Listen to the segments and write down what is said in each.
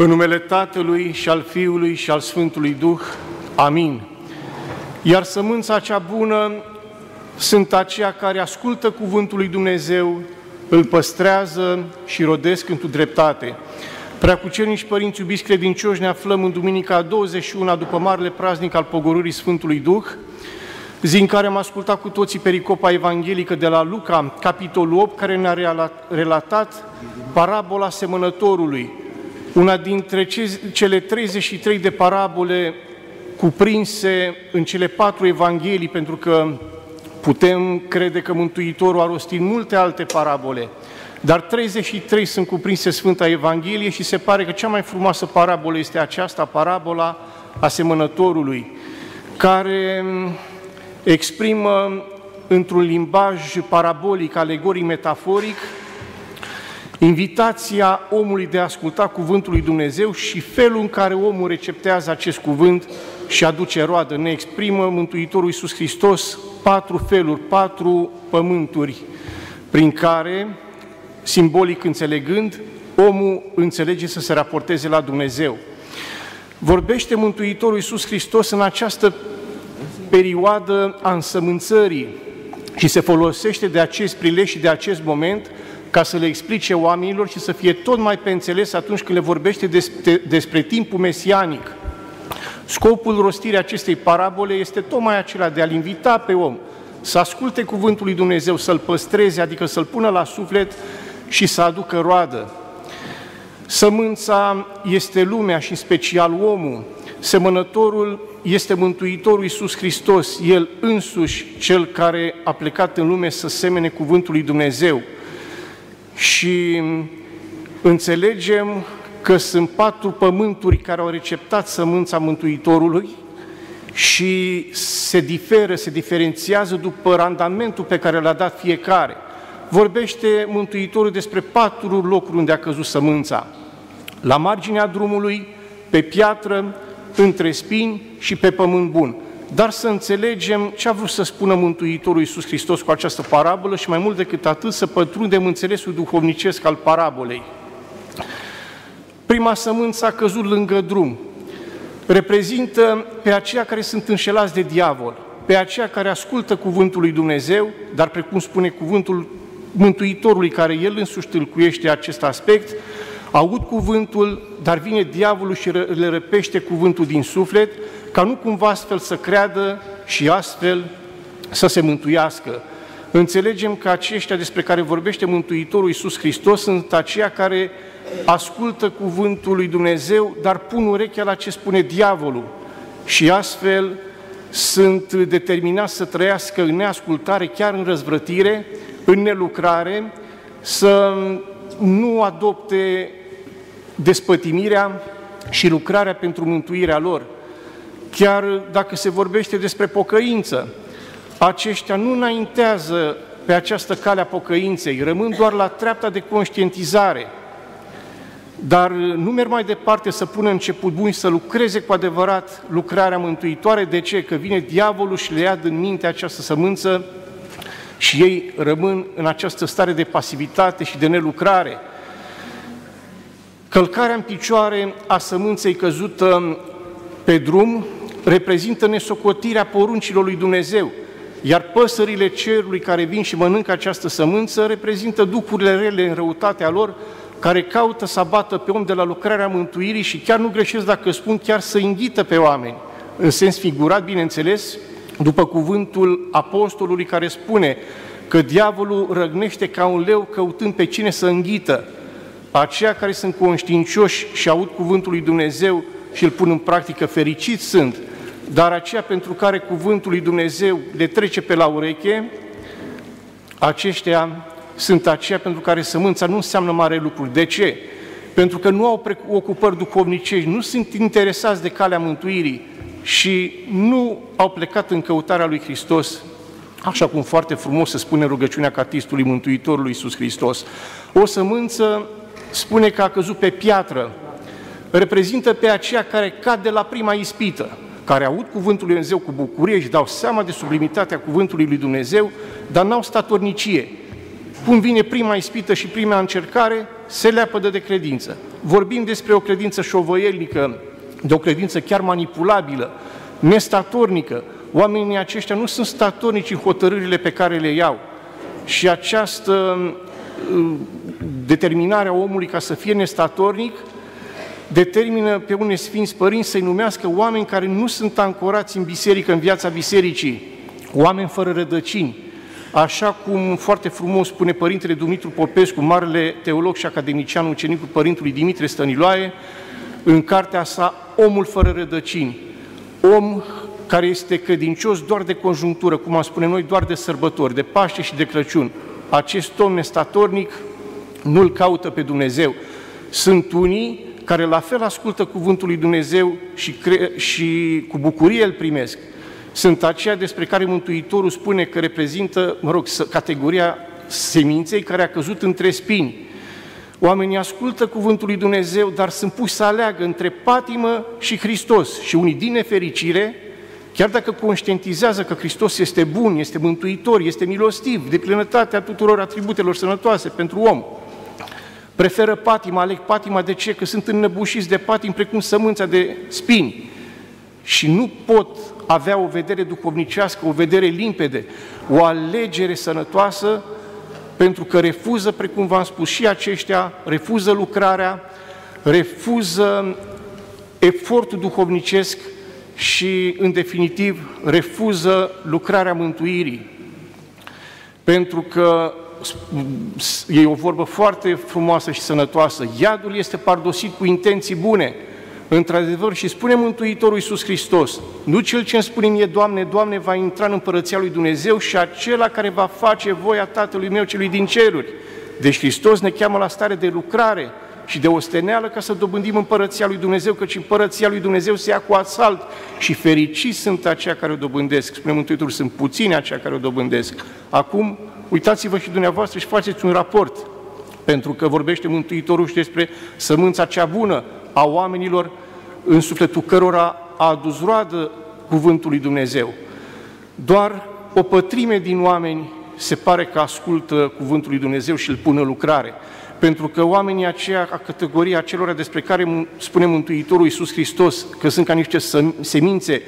În numele Tatălui și al Fiului și al Sfântului Duh. Amin. Iar sămânța cea bună sunt aceia care ascultă cuvântul lui Dumnezeu, îl păstrează și rodesc într dreptate. Preacucernici părinți iubiți credincioși, ne aflăm în Duminica 21 după Marele Praznic al Pogorârii Sfântului Duh, zi în care am ascultat cu toții pericopa evanghelică de la Luca, capitolul 8, care ne-a relatat parabola semănătorului, una dintre cele 33 de parabole cuprinse în cele patru evanghelii, pentru că putem crede că Mântuitorul a rostit multe alte parabole, dar 33 sunt cuprinse Sfânta Evanghelie și se pare că cea mai frumoasă parabolă este aceasta, parabola asemănătorului, care exprimă într-un limbaj parabolic, alegoric, metaforic, invitația omului de a asculta cuvântul lui Dumnezeu și felul în care omul receptează acest cuvânt și aduce roadă. Ne exprimă Mântuitorul Iisus Hristos patru feluri, patru pământuri prin care, simbolic înțelegând, omul înțelege să se raporteze la Dumnezeu. Vorbește Mântuitorul Iisus Hristos în această perioadă a însămânțării și se folosește de acest prilej și de acest moment ca să le explice oamenilor și să fie tot mai pe înțeles atunci când le vorbește despre, despre timpul mesianic. Scopul rostirii acestei parabole este tocmai acela de a-l invita pe om să asculte cuvântul lui Dumnezeu, să-l păstreze, adică să-l pună la suflet și să aducă roadă. Sămânța este lumea și în special omul. Semănătorul este Mântuitorul Iisus Hristos, El însuși cel care a plecat în lume să semene cuvântul lui Dumnezeu. Și înțelegem că sunt patru pământuri care au receptat sămânța Mântuitorului și se diferă, se diferențiază după randamentul pe care l-a dat fiecare. Vorbește Mântuitorul despre patru locuri unde a căzut sămânța. La marginea drumului, pe piatră, între spini și pe pământ bun. Dar să înțelegem ce a vrut să spună Mântuitorul Iisus Hristos cu această parabolă și mai mult decât atât să pătrundem înțelesul duhovnicesc al parabolei. Prima sămânță a căzut lângă drum. Reprezintă pe aceia care sunt înșelați de diavol, pe aceia care ascultă cuvântul lui Dumnezeu, dar precum spune cuvântul Mântuitorului care el însuși tâlcuiește acest aspect, aud cuvântul, dar vine diavolul și le răpește cuvântul din suflet, ca nu cumva astfel să creadă și astfel să se mântuiască. Înțelegem că aceștia despre care vorbește Mântuitorul Iisus Hristos sunt aceia care ascultă cuvântul lui Dumnezeu, dar pun urechea la ce spune diavolul și astfel sunt determinați să trăiască în neascultare, chiar în răzvrătire, în nelucrare, să nu adopte despătimirea și lucrarea pentru mântuirea lor. Chiar dacă se vorbește despre pocăință, aceștia nu înaintează pe această cale a pocăinței, rămân doar la treapta de conștientizare, dar nu merg mai departe să pună început bun și să lucreze cu adevărat lucrarea mântuitoare. De ce? Că vine diavolul și le ia din minte această sămânță și ei rămân în această stare de pasivitate și de nelucrare. Călcarea în picioare a sămânței căzută pe drum reprezintă nesocotirea poruncilor lui Dumnezeu, iar păsările cerului care vin și mănâncă această sămânță reprezintă duhurile rele în răutatea lor, care caută să abată pe om de la lucrarea mântuirii și chiar nu greșesc dacă spun chiar să înghită pe oameni, în sens figurat, bineînțeles, după cuvântul apostolului care spune că diavolul răgnește ca un leu căutând pe cine să înghită. Aceia care sunt conștiincioși și aud cuvântul lui Dumnezeu și îl pun în practică, fericiți sunt, dar aceia pentru care cuvântul lui Dumnezeu le trece pe la ureche, aceștia sunt aceia pentru care sămânța nu înseamnă mare lucru. De ce? Pentru că nu au preocupări duhovnicești, nu sunt interesați de calea mântuirii și nu au plecat în căutarea lui Hristos, așa cum foarte frumos se spune rugăciunea catistului Mântuitorului Iisus Hristos. O sămânță spune că a căzut pe piatră, reprezintă pe aceia care cad de la prima ispită, care aud cuvântul lui Dumnezeu cu bucurie și dau seama de sublimitatea cuvântului lui Dumnezeu, dar n-au statornicie. Cum vine prima ispită și prima încercare, se leapădă de credință. vorbim despre o credință șovăielnică, de o credință chiar manipulabilă, nestatornică. Oamenii aceștia nu sunt statornici în hotărârile pe care le iau. Și această uh, determinare a omului ca să fie nestatornic determină pe unei Sfinți Părinți să-i numească oameni care nu sunt ancorați în biserică, în viața bisericii, oameni fără rădăcini. Așa cum foarte frumos spune Părintele Dumitru Popescu, marele teolog și academician ucenicul Părintului Dimitrie Stăniloae, în cartea sa Omul fără rădăcini. Om care este credincios doar de conjunctură, cum am spune noi, doar de sărbători, de Paște și de Crăciun. Acest om nestatornic nu-L caută pe Dumnezeu. Sunt unii care la fel ascultă cuvântul lui Dumnezeu și, cre- și cu bucurie îl primesc. Sunt aceia despre care Mântuitorul spune că reprezintă, mă rog, categoria seminței care a căzut între spini. Oamenii ascultă cuvântul lui Dumnezeu, dar sunt puși să aleagă între patimă și Hristos. Și unii din nefericire, chiar dacă conștientizează că Hristos este bun, este mântuitor, este milostiv, de plinătatea tuturor atributelor sănătoase pentru om, preferă patima, aleg patima de ce? Că sunt înnăbușiți de patim precum sămânța de spini și nu pot avea o vedere duhovnicească, o vedere limpede, o alegere sănătoasă, pentru că refuză, precum v-am spus și aceștia, refuză lucrarea, refuză efortul duhovnicesc și, în definitiv, refuză lucrarea mântuirii. Pentru că e o vorbă foarte frumoasă și sănătoasă. Iadul este pardosit cu intenții bune, într-adevăr, și spune Mântuitorul Iisus Hristos, nu cel ce îmi spune mie, Doamne, Doamne, va intra în împărăția lui Dumnezeu și acela care va face voia Tatălui meu celui din ceruri. Deci Hristos ne cheamă la stare de lucrare și de osteneală ca să dobândim împărăția lui Dumnezeu, căci împărăția lui Dumnezeu se ia cu asalt și fericiți sunt aceia care o dobândesc. Spune Mântuitorul, sunt puțini aceia care o dobândesc. Acum, uitați-vă și dumneavoastră și faceți un raport, pentru că vorbește Mântuitorul și despre sămânța cea bună a oamenilor în sufletul cărora a adus roadă cuvântul lui Dumnezeu. Doar o pătrime din oameni se pare că ascultă cuvântul lui Dumnezeu și îl pun în lucrare. Pentru că oamenii aceia, a categoria celor despre care spune Mântuitorul Iisus Hristos, că sunt ca niște semințe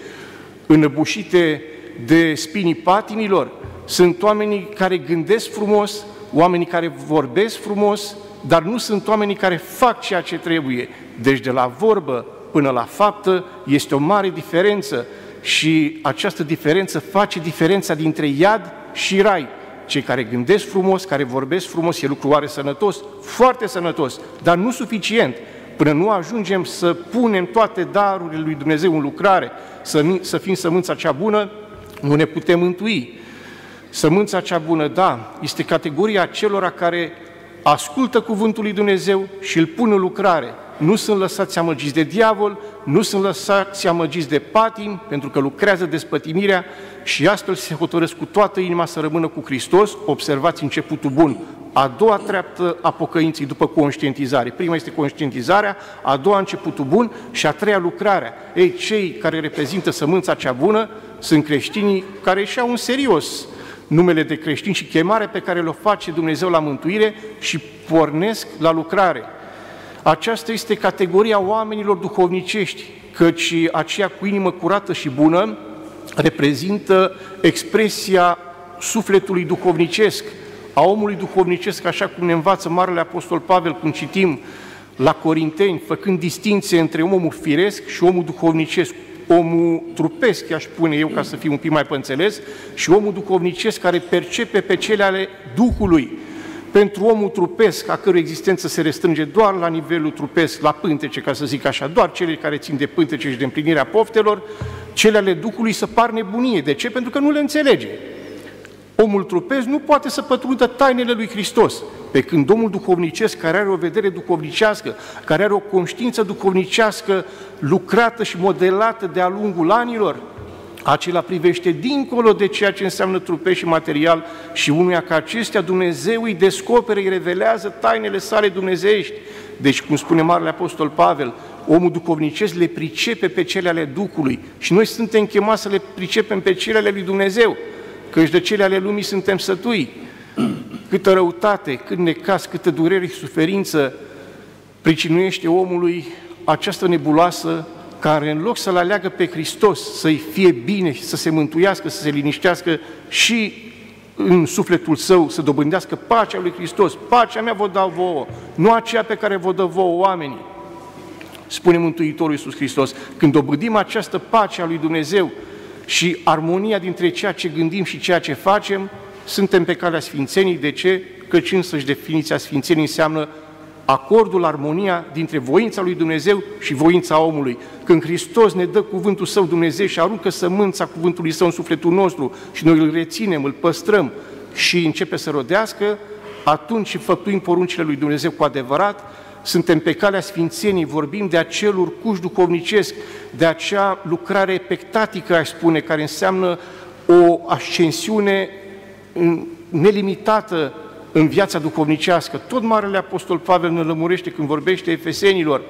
înăbușite de spinii patimilor, sunt oamenii care gândesc frumos, oamenii care vorbesc frumos, dar nu sunt oamenii care fac ceea ce trebuie. Deci de la vorbă până la faptă este o mare diferență și această diferență face diferența dintre iad și rai. Cei care gândesc frumos, care vorbesc frumos, e lucru oare sănătos? Foarte sănătos, dar nu suficient. Până nu ajungem să punem toate darurile lui Dumnezeu în lucrare, să, să fim sămânța cea bună, nu ne putem mântui. Sămânța cea bună, da, este categoria celor care ascultă cuvântul lui Dumnezeu și îl pun în lucrare. Nu sunt lăsați amăgiți de diavol, nu sunt lăsați amăgiți de patim, pentru că lucrează despătimirea și astfel se hotărăsc cu toată inima să rămână cu Hristos. Observați începutul bun. A doua treaptă a pocăinței după conștientizare. Prima este conștientizarea, a doua începutul bun și a treia lucrarea. Ei, cei care reprezintă sămânța cea bună sunt creștinii care și-au un serios numele de creștin și chemarea pe care le face Dumnezeu la mântuire și pornesc la lucrare. Aceasta este categoria oamenilor duhovnicești, căci aceea cu inimă curată și bună reprezintă expresia sufletului duhovnicesc, a omului duhovnicesc, așa cum ne învață Marele Apostol Pavel când citim la Corinteni, făcând distinție între omul firesc și omul duhovnicesc omul trupesc, aș spune eu, ca să fiu un pic mai pănțeles, și omul duhovnicesc care percepe pe cele ale Duhului. Pentru omul trupesc, a cărui existență se restrânge doar la nivelul trupesc, la pântece, ca să zic așa, doar cele care țin de pântece și de împlinirea poftelor, cele ale Duhului să par nebunie. De ce? Pentru că nu le înțelege. Omul trupesc nu poate să pătrundă tainele lui Hristos, pe când omul duhovnicesc, care are o vedere duhovnicească, care are o conștiință duhovnicească lucrată și modelată de-a lungul anilor, acela privește dincolo de ceea ce înseamnă trupe și material și unuia ca acestea Dumnezeu îi descoperă, îi revelează tainele sale dumnezeiești. Deci, cum spune Marele Apostol Pavel, omul duhovnicesc le pricepe pe cele ale Duhului și noi suntem chemați să le pricepem pe cele ale lui Dumnezeu căci de cele ale lumii suntem sătui. Câtă răutate, cât necas, câtă durere și suferință pricinuiește omului această nebuloasă care în loc să-L aleagă pe Hristos, să-i fie bine, să se mântuiască, să se liniștească și în sufletul său să dobândească pacea lui Hristos. Pacea mea vă dau vouă, nu aceea pe care vă dă vouă oamenii. Spune Mântuitorul Iisus Hristos, când dobândim această pace a lui Dumnezeu și armonia dintre ceea ce gândim și ceea ce facem, suntem pe calea Sfințenii. De ce? Căci însăși definiția Sfințenii înseamnă acordul, armonia dintre voința lui Dumnezeu și voința omului. Când Hristos ne dă cuvântul Său Dumnezeu și aruncă sămânța cuvântului Său în sufletul nostru și noi îl reținem, îl păstrăm și începe să rodească, atunci și făptuim poruncile lui Dumnezeu cu adevărat, suntem pe calea Sfințenii, vorbim de acel urcuș duhovnicesc, de acea lucrare epectatică, aș spune, care înseamnă o ascensiune nelimitată în viața duhovnicească. Tot Marele Apostol Pavel ne lămurește când vorbește Efesenilor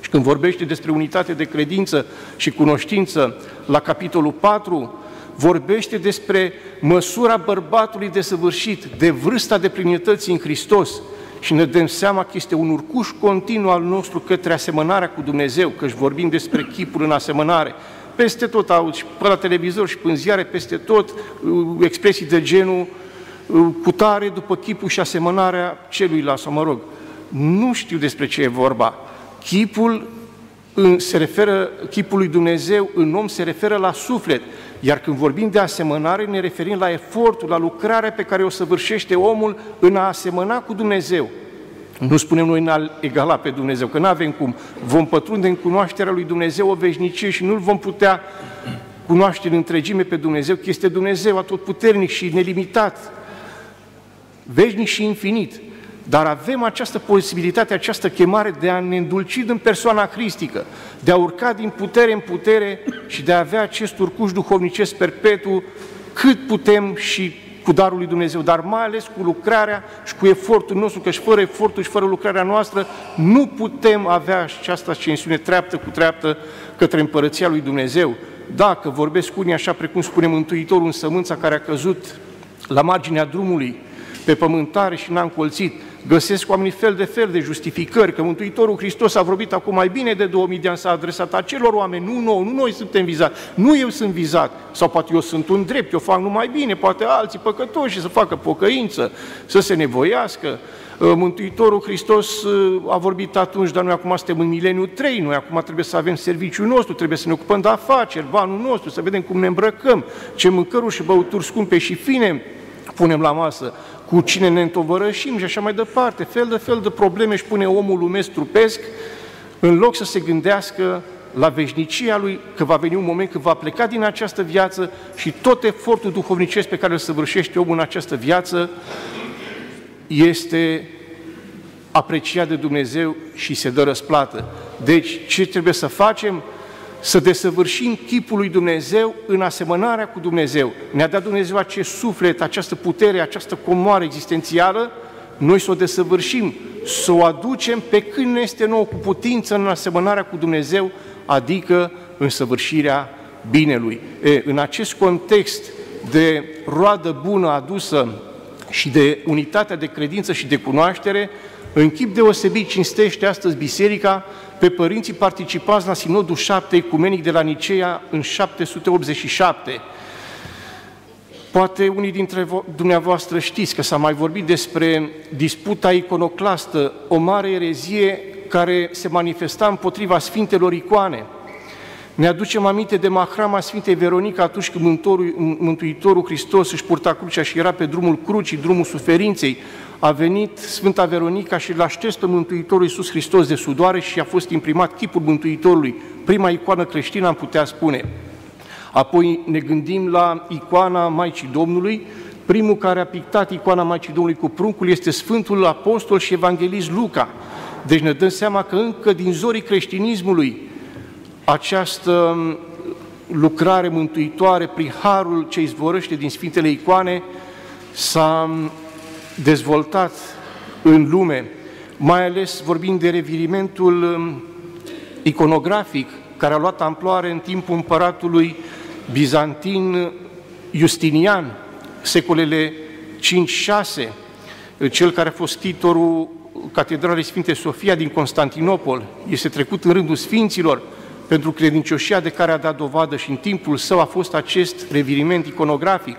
și când vorbește despre unitate de credință și cunoștință la capitolul 4, vorbește despre măsura bărbatului desăvârșit, de vârsta de plinătății în Hristos și ne dăm seama că este un urcuș continuu al nostru către asemănarea cu Dumnezeu, că își vorbim despre chipul în asemănare. Peste tot auzi, pe la televizor și în ziare, peste tot, uh, expresii de genul cu tare după chipul și asemănarea celuilalt, sau mă rog, nu știu despre ce e vorba. Chipul se referă, chipul lui Dumnezeu în om se referă la suflet, iar când vorbim de asemănare, ne referim la efortul, la lucrarea pe care o săvârșește omul în a asemăna cu Dumnezeu. Nu spunem noi în a egala pe Dumnezeu, că nu avem cum. Vom pătrunde în cunoașterea lui Dumnezeu o veșnicie și nu-L vom putea cunoaște în întregime pe Dumnezeu, că este Dumnezeu atotputernic și nelimitat, veșnic și infinit, dar avem această posibilitate, această chemare de a ne îndulci în persoana cristică, de a urca din putere în putere și de a avea acest urcuș duhovnicesc perpetu cât putem și cu darul lui Dumnezeu, dar mai ales cu lucrarea și cu efortul nostru, că și fără efortul și fără lucrarea noastră nu putem avea această ascensiune treaptă cu treaptă către împărăția lui Dumnezeu. Dacă vorbesc cu unii așa precum spune Mântuitorul în sămânța care a căzut la marginea drumului, pe pământare și n-am colțit. Găsesc oamenii fel de fel de justificări, că Mântuitorul Hristos a vorbit acum mai bine de 2000 de ani, s-a adresat acelor oameni, nu noi, nu noi suntem vizați, nu eu sunt vizat, sau poate eu sunt un drept, eu fac numai bine, poate alții păcătoși să facă pocăință, să se nevoiască. Uh, Mântuitorul Hristos uh, a vorbit atunci, dar noi acum suntem în mileniul 3, noi acum trebuie să avem serviciul nostru, trebuie să ne ocupăm de afaceri, banul nostru, să vedem cum ne îmbrăcăm, ce mâncăruri și băuturi scumpe și fine punem la masă cu cine ne întovărășim și așa mai departe. Fel de fel de probleme își pune omul lumesc trupesc, în loc să se gândească la veșnicia lui, că va veni un moment când va pleca din această viață și tot efortul duhovnicesc pe care îl săvârșește omul în această viață este apreciat de Dumnezeu și se dă răsplată. Deci, ce trebuie să facem? Să desăvârșim chipul lui Dumnezeu în asemănarea cu Dumnezeu. Ne-a dat Dumnezeu acest suflet, această putere, această comoară existențială, noi să o desăvârșim, să o aducem pe când ne este nouă cu putință în asemănarea cu Dumnezeu, adică în săvârșirea binelui. E, în acest context de roadă bună adusă și de unitatea de credință și de cunoaștere, în chip deosebit cinstește astăzi Biserica pe părinții participați la Sinodul 7 Ecumenic de la Nicea în 787. Poate unii dintre dumneavoastră știți că s-a mai vorbit despre disputa iconoclastă, o mare erezie care se manifesta împotriva Sfintelor Icoane. Ne aducem aminte de mahrama Sfintei Veronica atunci când Mântuitorul, Mântuitorul Hristos își purta crucea și era pe drumul crucii, drumul suferinței, a venit Sfânta Veronica și l-a șters pe Mântuitorul Iisus Hristos de sudoare și a fost imprimat chipul Mântuitorului, prima icoană creștină am putea spune. Apoi ne gândim la icoana Maicii Domnului, primul care a pictat icoana Maicii Domnului cu pruncul este Sfântul Apostol și Evanghelist Luca. Deci ne dăm seama că încă din zorii creștinismului această lucrare mântuitoare prin harul ce izvorăște din Sfintele Icoane s-a dezvoltat în lume, mai ales vorbind de revirimentul um, iconografic care a luat amploare în timpul împăratului bizantin Justinian, secolele 5-6, cel care a fost titorul Catedralei Sfinte Sofia din Constantinopol, este trecut în rândul Sfinților pentru credincioșia de care a dat dovadă și în timpul său a fost acest reviriment iconografic,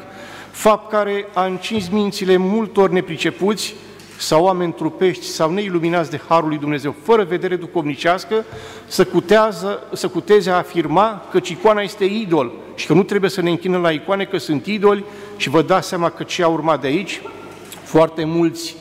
fapt care a încins mințile multor nepricepuți sau oameni trupești sau neiluminați de Harul lui Dumnezeu, fără vedere duhovnicească, să, cutează, să cuteze a afirma că icoana este idol și că nu trebuie să ne închinăm la icoane, că sunt idoli și vă dați seama că ce a urmat de aici, foarte mulți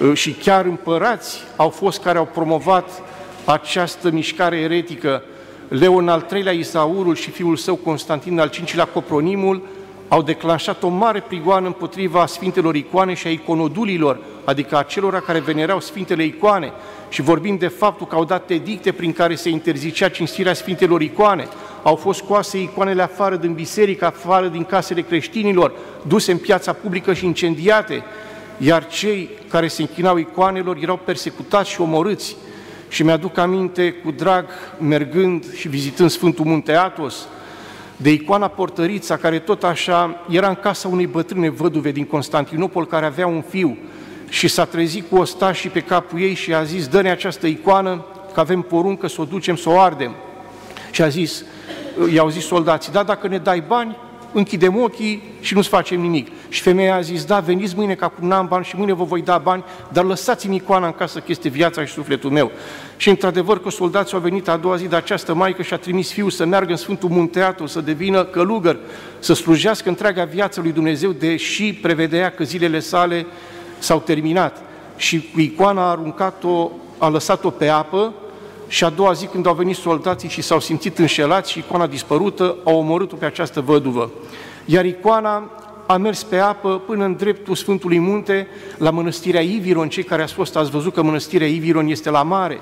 ă, și chiar împărați au fost care au promovat această mișcare eretică. Leon al III-lea Isaurul și fiul său Constantin al V-lea Copronimul au declanșat o mare prigoană împotriva Sfintelor Icoane și a iconodulilor, adică a celor care venerau Sfintele Icoane. Și vorbim de faptul că au dat edicte prin care se interzicea cinstirea Sfintelor Icoane, au fost scoase icoanele afară din biserică, afară din casele creștinilor, duse în piața publică și incendiate, iar cei care se închinau icoanelor erau persecutați și omorâți. Și mi-aduc aminte cu drag, mergând și vizitând Sfântul Munte Atos, de icoana Portărița, care tot așa era în casa unei bătrâne văduve din Constantinopol, care avea un fiu și s-a trezit cu ostașii pe capul ei și a zis, dă-ne această icoană, că avem poruncă să o ducem, să o ardem. Și a zis, i-au zis soldații, da, dacă ne dai bani, închidem ochii și nu-ți facem nimic. Și femeia a zis, da, veniți mâine că acum n-am bani și mâine vă voi da bani, dar lăsați-mi icoana în casă că este viața și sufletul meu. Și într-adevăr că soldații au venit a doua zi de această maică și a trimis fiul să meargă în Sfântul Munteatu, să devină călugăr, să slujească întreaga viață lui Dumnezeu, deși prevedea că zilele sale s-au terminat. Și cu icoana a aruncat-o, a lăsat-o pe apă, și a doua zi când au venit soldații și s-au simțit înșelați și icoana dispărută, au omorât-o pe această văduvă. Iar icoana a mers pe apă până în dreptul Sfântului Munte, la mănăstirea Iviron, cei care ați fost, ați văzut că mănăstirea Iviron este la mare,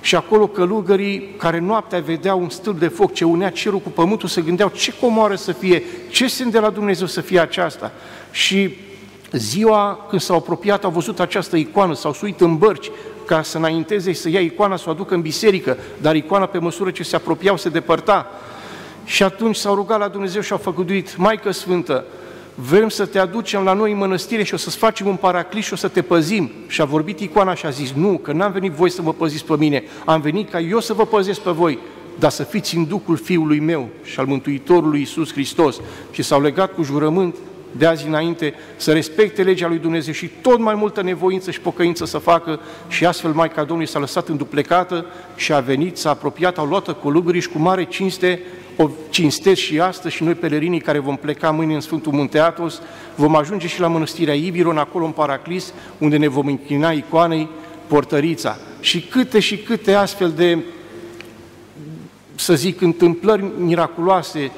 și acolo călugării care noaptea vedeau un stâlp de foc ce unea cerul cu pământul, se gândeau ce comoară să fie, ce semn de la Dumnezeu să fie aceasta. Și ziua când s-au apropiat, au văzut această icoană, s-au suit în bărci, ca să înainteze și să ia icoana, să o aducă în biserică, dar icoana pe măsură ce se apropiau se depărta. Și atunci s-au rugat la Dumnezeu și au făgăduit, Maică Sfântă, vrem să te aducem la noi în mănăstire și o să-ți facem un paraclis și o să te păzim. Și a vorbit icoana și a zis, nu, că n-am venit voi să mă păziți pe mine, am venit ca eu să vă păzesc pe voi, dar să fiți în Duhul Fiului meu și al Mântuitorului Iisus Hristos. Și s-au legat cu jurământ de azi înainte să respecte legea lui Dumnezeu și tot mai multă nevoință și pocăință să facă și astfel Maica Domnului s-a lăsat înduplecată și a venit, s-a apropiat, au luat călugării și cu mare cinste o cinstesc și astăzi și noi pelerinii care vom pleca mâine în Sfântul Munte Atos, vom ajunge și la Mănăstirea Ibiron, acolo în Paraclis, unde ne vom închina icoanei Portărița. Și câte și câte astfel de, să zic, întâmplări miraculoase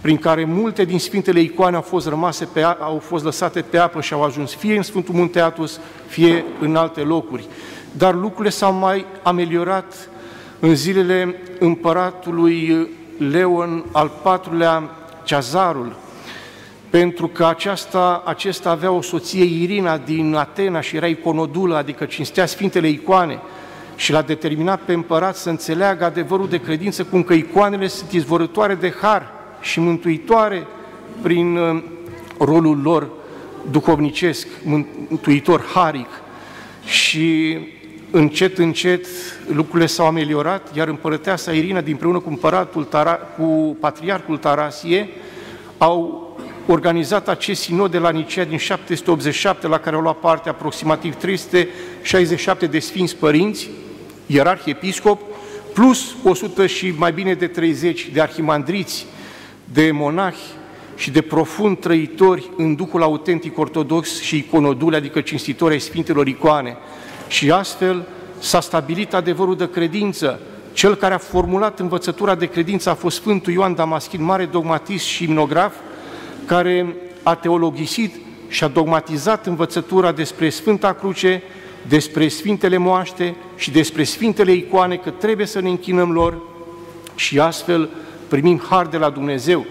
prin care multe din Sfintele icoane au fost, rămase pe, au fost lăsate pe apă și au ajuns fie în Sfântul Munte Atos, fie în alte locuri. Dar lucrurile s-au mai ameliorat în zilele împăratului Leon al IV-lea Cezarul, pentru că aceasta, acesta avea o soție Irina din Atena și era iconodulă, adică cinstea Sfintele Icoane, și l-a determinat pe împărat să înțeleagă adevărul de credință, cum că icoanele sunt izvorătoare de har, și mântuitoare prin uh, rolul lor duhovnicesc, mântuitor haric. Și încet, încet lucrurile s-au ameliorat, iar împărăteasa Irina, împreună cu, împăratul Tara, cu patriarhul Tarasie, au organizat acest sinod de la Nicea din 787, la care au luat parte aproximativ 367 de sfinți părinți, ierarhi episcop, plus 100 și mai bine de 30 de arhimandriți de monahi și de profund trăitori în Duhul autentic ortodox și iconodule, adică cinstitori ai Sfintelor Icoane. Și astfel s-a stabilit adevărul de credință. Cel care a formulat învățătura de credință a fost Sfântul Ioan Damaschin, mare dogmatist și imnograf, care a teologisit și a dogmatizat învățătura despre Sfânta Cruce, despre Sfintele Moaște și despre Sfintele Icoane, că trebuie să ne închinăm lor și astfel primim har de la Dumnezeu,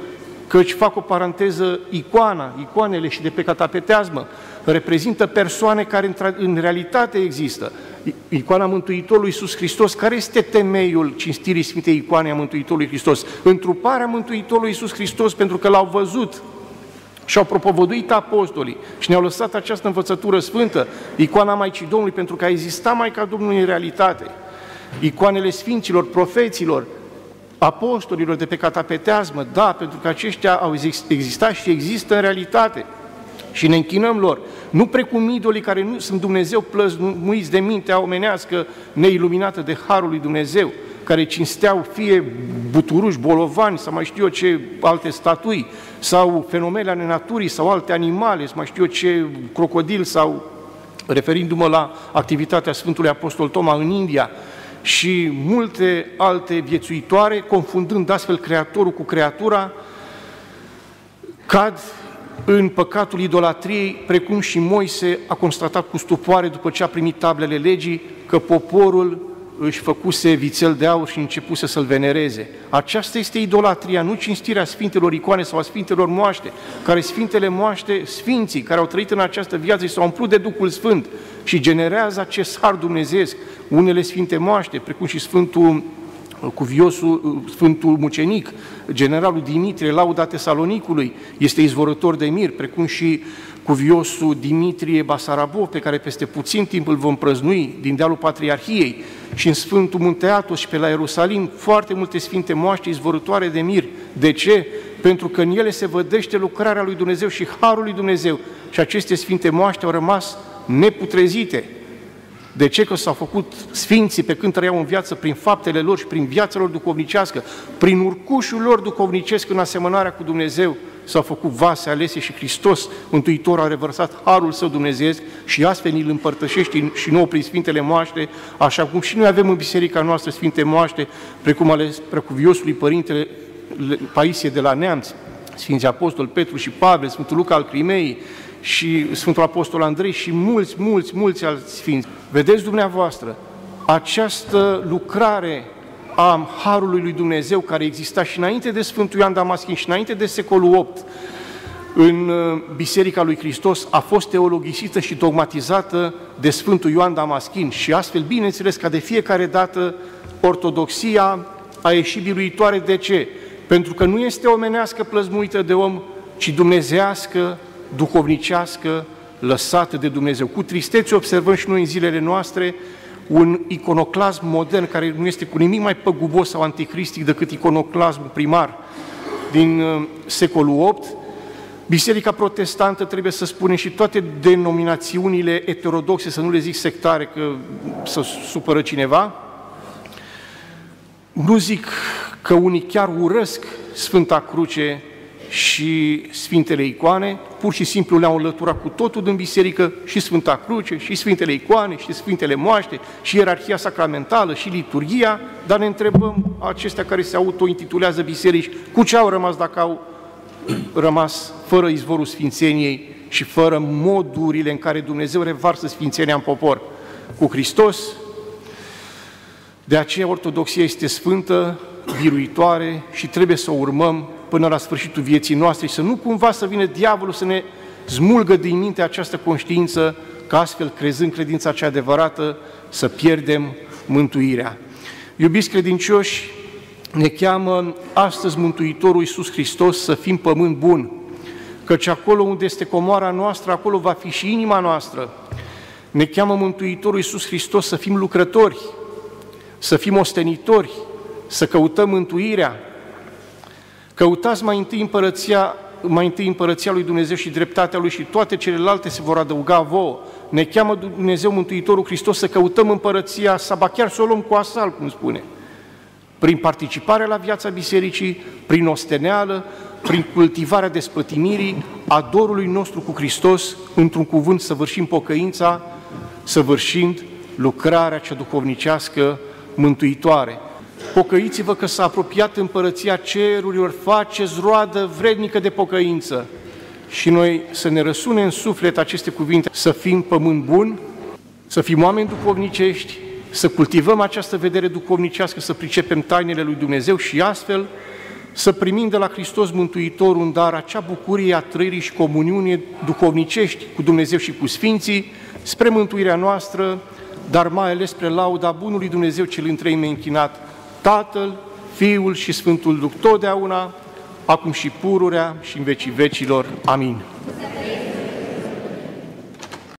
căci fac o paranteză, icoana, icoanele și de pe catapeteazmă, reprezintă persoane care în realitate există. Icoana Mântuitorului Iisus Hristos, care este temeiul cinstirii Sfintei Icoane a Mântuitorului Hristos? Întruparea Mântuitorului Iisus Hristos, pentru că l-au văzut și au propovăduit apostolii și ne-au lăsat această învățătură sfântă, icoana Maicii Domnului, pentru că a existat Maica Domnului în realitate. Icoanele Sfinților, profeților, apostolilor de pe catapeteazmă, da, pentru că aceștia au existat și există în realitate și ne închinăm lor. Nu precum idolii care nu sunt Dumnezeu plăzmuiți de mintea omenească neiluminată de Harul lui Dumnezeu, care cinsteau fie buturuși, bolovani sau mai știu eu ce alte statui, sau fenomene ale naturii, sau alte animale, sau mai știu eu ce crocodil, sau referindu-mă la activitatea Sfântului Apostol Toma în India, și multe alte viețuitoare, confundând astfel Creatorul cu creatura, cad în păcatul idolatriei, precum și Moise a constatat cu stupoare după ce a primit tablele legii că poporul își făcuse vițel de aur și începuse să-l venereze. Aceasta este idolatria, nu cinstirea Sfintelor icoane sau a Sfintelor moaște, care Sfintele moaște, Sfinții care au trăit în această viață și s-au umplut de Duhul Sfânt și generează acest har dumnezeesc, unele Sfinte moaște, precum și Sfântul cuviosul Sfântul Mucenic, generalul Dimitrie, lauda Tesalonicului, este izvorător de mir, precum și cuviosul Dimitrie Basarabov, pe care peste puțin timp îl vom prăznui din dealul Patriarhiei, și în Sfântul Munte Atos și pe la Ierusalim, foarte multe sfinte moaște izvorătoare de mir. De ce? Pentru că în ele se vădește lucrarea lui Dumnezeu și Harul lui Dumnezeu și aceste sfinte moaște au rămas neputrezite. De ce? Că s-au făcut sfinții pe când trăiau în viață prin faptele lor și prin viața lor duhovnicească, prin urcușul lor duhovnicesc în asemănarea cu Dumnezeu, s-au făcut vase alese și Hristos, Mântuitor, a revărsat Harul Său dumnezeesc și astfel îl împărtășește și nouă prin Sfintele Moaște, așa cum și noi avem în biserica noastră Sfinte Moaște, precum ale Precuviosului Părintele Paisie de la Neamț, Sfinții Apostol Petru și Pavel, Sfântul Luca al Crimei, și Sfântul Apostol Andrei și mulți, mulți, mulți alți sfinți. Vedeți dumneavoastră, această lucrare a Harului lui Dumnezeu care exista și înainte de Sfântul Ioan Damaschin și înainte de secolul VIII în uh, Biserica lui Hristos a fost teologisită și dogmatizată de Sfântul Ioan Damaschin și astfel, bineînțeles, ca de fiecare dată, ortodoxia a ieșit biruitoare. De ce? Pentru că nu este omenească plăzmuită de om, ci dumnezească, duhovnicească, lăsată de Dumnezeu. Cu tristețe observăm și noi în zilele noastre un iconoclasm modern care nu este cu nimic mai păgubos sau anticristic decât iconoclasmul primar din uh, secolul VIII, Biserica protestantă, trebuie să spunem, și toate denominațiunile heterodoxe, să nu le zic sectare, că să supără cineva, nu zic că unii chiar urăsc Sfânta Cruce și Sfintele Icoane, pur și simplu le-au înlăturat cu totul din biserică și Sfânta Cruce, și Sfintele Icoane, și Sfintele Moaște, și ierarhia sacramentală, și liturgia, dar ne întrebăm acestea care se autointitulează biserici, cu ce au rămas dacă au rămas fără izvorul Sfințeniei și fără modurile în care Dumnezeu revarsă Sfințenia în popor. Cu Hristos, de aceea Ortodoxia este sfântă, biruitoare și trebuie să o urmăm până la sfârșitul vieții noastre și să nu cumva să vină diavolul să ne smulgă din minte această conștiință, ca astfel, crezând credința cea adevărată, să pierdem mântuirea. Iubiți credincioși, ne cheamă astăzi Mântuitorul Iisus Hristos să fim pământ bun, căci acolo unde este comoara noastră, acolo va fi și inima noastră. Ne cheamă Mântuitorul Iisus Hristos să fim lucrători, să fim ostenitori, să căutăm mântuirea, Căutați mai întâi împărăția, mai întâi împărăția lui Dumnezeu și dreptatea lui și toate celelalte se vor adăuga vouă. Ne cheamă Dumnezeu Mântuitorul Hristos să căutăm împărăția sa, ba chiar să o luăm cu asal, cum spune. Prin participarea la viața bisericii, prin osteneală, prin cultivarea despătimirii, a dorului nostru cu Hristos, într-un cuvânt, săvârșim pocăința, săvârșind lucrarea cea duhovnicească mântuitoare. Pocăiți-vă că s-a apropiat împărăția cerurilor, faceți roadă vrednică de pocăință. Și noi să ne răsune în suflet aceste cuvinte, să fim pământ bun, să fim oameni duhovnicești, să cultivăm această vedere duhovnicească, să pricepem tainele lui Dumnezeu și astfel să primim de la Hristos Mântuitor un dar, acea bucurie a trăirii și comuniune duhovnicești cu Dumnezeu și cu Sfinții, spre mântuirea noastră, dar mai ales spre lauda Bunului Dumnezeu cel întreime închinat, Tatăl, Fiul și Sfântul Duh, totdeauna, acum și pururea și în vecii vecilor. Amin.